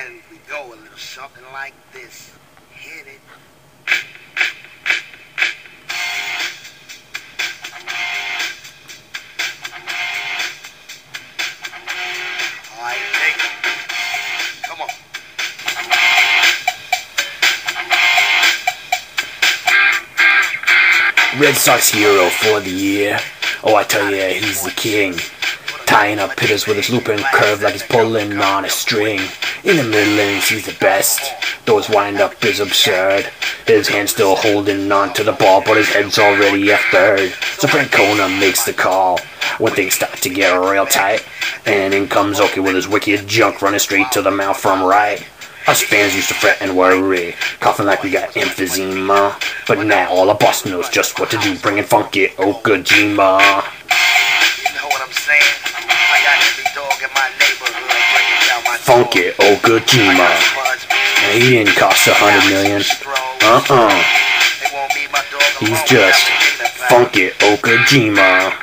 And we go a little something like this. Hit it. Red Sox hero for the year. Oh, I tell ya, he's the king. Tying up hitters with his looping curve like he's pulling on a string. In the middle innings, he's the best. Though his windup is absurd. His hand's still holding on to the ball, but his head's already a third. So Francona makes the call when things start to get real tight. And in comes Oki with his wicked junk running straight to the mouth from right. Us fans used to fret and worry, coughing like we got emphysema. But now all of Boston knows just what to do, bringing funky Okajima. Breaking down my Funky door. Okajima. I got buds, man. And he didn't cost a hundred million. Uh-uh. They won't leave my dog He's just without it, Okajima.